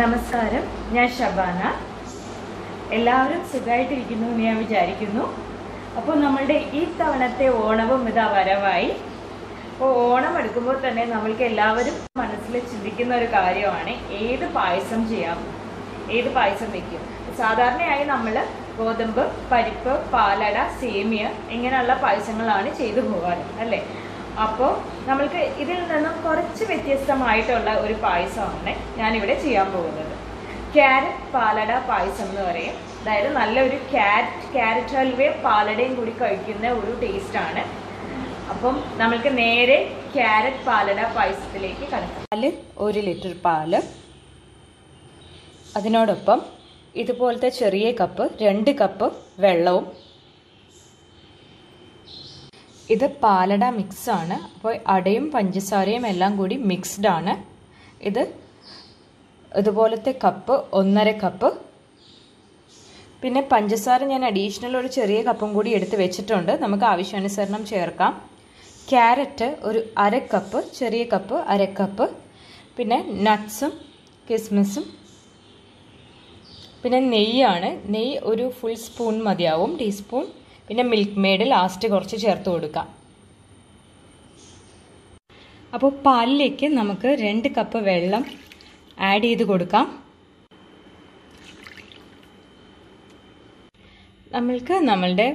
നമസ്കാരം ഞാൻ ഷബാന. എല്ലാവരും സുഖമായിട്ടിരിക്കുന്നു എന്ന് ഞാൻ വിചാരിക്കുന്നു. അപ്പോൾ നമ്മളുടെ ഈ തവണത്തെ ഓണവും ഇതാ വരവായി. അപ്പോൾ ഓണം എടുക്കുമ്പോൾ തന്നെ നമ്മൾക്ക് എല്ലാവരും മനസ്സിൽ ചിന്തിക്കുന്ന ഒരു കാര്യമാണ് ഏത് പായസം ചെയ്യാം? ഏത് പായസം വയ്ക്കും സാധാരണയായി നമ്മൾ ഗോതമ്പ് പരിപ്പ് പാലട സേമിയ ഇങ്ങനെയുള്ള പായസങ്ങളാണ് ചെയ്തു പോകാറ് അല്ലേ? അപ്പോൾ നമ്മൾക്ക് ഇതിൽ നിന്നും കുറച്ച് വ്യത്യസ്തമായിട്ടുള്ള ഒരു പായസമാണ് ഞാനിവിടെ ചെയ്യാൻ പോകുന്നത്. ക്യാരറ്റ് പാലട പായസം എന്ന് പറയും. അതായത് നല്ലൊരു ക്യാരറ്റ് ക്യാരറ്റ് ഹൽവയും പാലടയും കൂടി കഴിക്കുന്ന ഒരു ടേസ്റ്റാണ് അപ്പം നമ്മൾക്ക് നേരെ ക്യാരറ്റ് പാലട പായസത്തിലേക്ക് കടക്കാം. പാൽ ഒരു ലിറ്റർ പാൽ. അതിനോടൊപ്പം ഇതുപോലത്തെ ചെറിയ കപ്പ് രണ്ട് കപ്പ് വെള്ളവും ഇത് പാലട മിക്സ് ആണ് അപ്പോൾ അടയും പഞ്ചസാരയും എല്ലാം കൂടി മിക്സ്ഡ് ആണ്. ഇത് ഇതുപോലത്തെ കപ്പ് ഒന്നര കപ്പ് പിന്നെ പഞ്ചസാര ഞാൻ അഡീഷണൽ ഒരു ചെറിയ കപ്പും കൂടി എടുത്ത് വെച്ചിട്ടുണ്ട്. നമുക്ക് ആവശ്യാനുസരണം ചേർക്കാം. ക്യാരറ്റ് ഒരു അര കപ്പ് ചെറിയ കപ്പ് അര കപ്പ് പിന്നെ നട്ട്സും കിസ്മിസും പിന്നെ നെയ്യാണ്. നെയ്യ് ഒരു ഫുൾ സ്പൂൺ മതിയാവും. ടീസ്പൂൺ പിന്നെ മിൽക്ക് മെയ്ഡ് ലാസ്റ്റ് കുറച്ച് ചേർത്ത് കൊടുക്കാം. അപ്പോൾ പാലിലേക്ക് നമുക്ക് രണ്ട് കപ്പ് വെള്ളം ആഡ് ചെയ്ത് കൊടുക്കാം. നമ്മൾക്ക് നമ്മളുടെ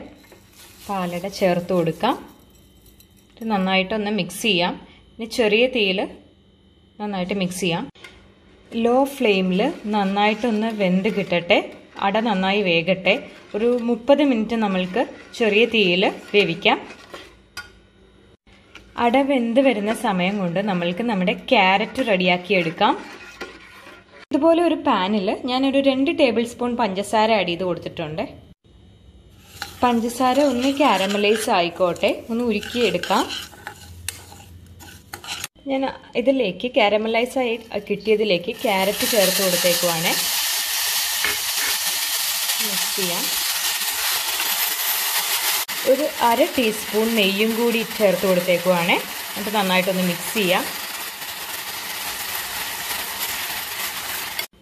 പാലട ചേർത്ത് കൊടുക്കാം. ഇത് നന്നായിട്ടൊന്ന് മിക്സ് ചെയ്യാം. ഇനി ചെറിയ തീയിൽ നന്നായിട്ട് മിക്സ് ചെയ്യാം. ലോ ഫ്ലെയിമിൽ നന്നായിട്ടൊന്ന് വെന്ത് കിട്ടട്ടെ. അട നന്നായി വേകട്ടെ. ഒരു മുപ്പത് മിനിറ്റ് നമ്മൾക്ക് ചെറിയ തീയിൽ വേവിക്കാം. അട വെന്ത് വരുന്ന സമയം കൊണ്ട് നമ്മൾക്ക് നമ്മുടെ ക്യാരറ്റ് റെഡിയാക്കി എടുക്കാം. ഇതുപോലെ ഒരു പാനിൽ ഞാനൊരു രണ്ട് ടേബിൾ സ്പൂൺ പഞ്ചസാര ആഡ് ചെയ്ത് കൊടുത്തിട്ടുണ്ട്. പഞ്ചസാര ഒന്ന് കാരമലൈസ് ആയിക്കോട്ടെ. ഒന്ന് ഉരുക്കിയെടുക്കാം. ഞാൻ ഇതിലേക്ക് കാരമലൈസ് ആയി കിട്ടിയതിലേക്ക് ക്യാരറ്റ് ചേർത്ത് കൊടുത്തേക്കുവാണ്. മിക്സ് ചെയ്യാം ഒരു അര ടീസ്പൂൺ നെയ്യും കൂടി ചേർത്ത് കൊടുത്തേക്കുവാണ്. എന്നിട്ട് നന്നായിട്ടൊന്ന് മിക്സ് ചെയ്യാം.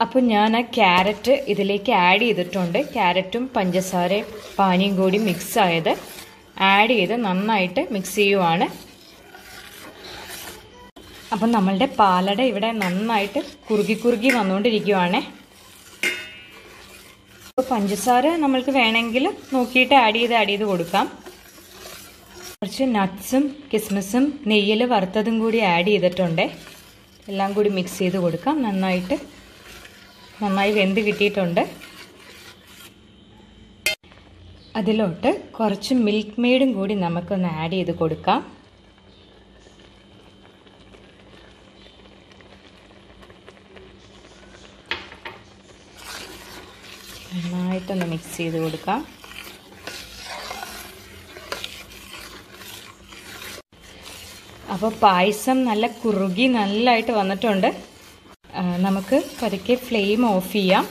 അപ്പോൾ ഞാൻ ആ ക്യാരറ്റ് ഇതിലേക്ക് ആഡ് ചെയ്തിട്ടുണ്ട്. ക്യാരറ്റും പഞ്ചസാരയും പാനിയും കൂടി മിക്സ് ആയത് ആഡ് ചെയ്ത് നന്നായിട്ട് മിക്സ് ചെയ്യുവാണ്. അപ്പം നമ്മളുടെ പാലട ഇവിടെ നന്നായിട്ട് കുറുകി കുറുകി വന്നുകൊണ്ടിരിക്കുവാണ്. അപ്പോൾ പഞ്ചസാര നമ്മൾക്ക് വേണമെങ്കിൽ നോക്കിയിട്ട് ആഡ് ചെയ്ത് ആഡ് ചെയ്ത് കൊടുക്കാം. കുറച്ച് നട്ട്സും കിസ്മിസും നെയ്യിൽ വറുത്തതും കൂടി ആഡ് ചെയ്തിട്ടുണ്ട്. എല്ലാം കൂടി മിക്സ് ചെയ്ത് കൊടുക്കാം. നന്നായിട്ട് നന്നായി വെന്ത് കിട്ടിയിട്ടുണ്ട്. അതിലോട്ട് കുറച്ച് മിൽക്ക് മെയ്ഡും കൂടി നമുക്കൊന്ന് ആഡ് ചെയ്ത് കൊടുക്കാം. നന്നായിട്ടൊന്ന് മിക്സ് ചെയ്ത് കൊടുക്കാം. അപ്പോൾ പായസം നല്ല കുറുകി നല്ലതായിട്ട് വന്നിട്ടുണ്ട്. നമുക്ക് പതുക്കെ ഫ്ലെയിം ഓഫ് ചെയ്യാം.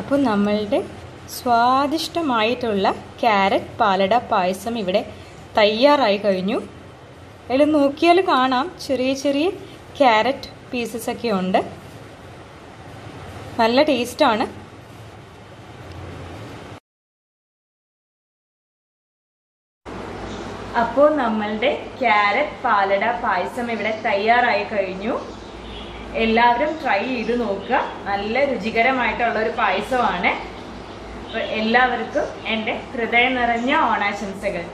അപ്പോൾ നമ്മളുടെ സ്വാദിഷ്ടമായിട്ടുള്ള ക്യാരറ്റ് പാലട പായസം ഇവിടെ തയ്യാറായി കഴിഞ്ഞു. അതിൽ നോക്കിയാൽ കാണാം ചെറിയ ചെറിയ ക്യാരറ്റ് പീസസ് ഒക്കെ ഉണ്ട്. നല്ല ടേസ്റ്റാണ്. അപ്പോൾ നമ്മളുടെ ക്യാരറ്റ് പാലട പായസം ഇവിടെ തയ്യാറായി കഴിഞ്ഞു. എല്ലാവരും ട്രൈ ചെയ്ത് നോക്കുക. നല്ല രുചികരമായിട്ടുള്ള ഒരു പായസമാണ്. അപ്പോൾ എല്ലാവർക്കും എന്റെ ഹൃദയം നിറഞ്ഞ ഓണാശംസകൾ.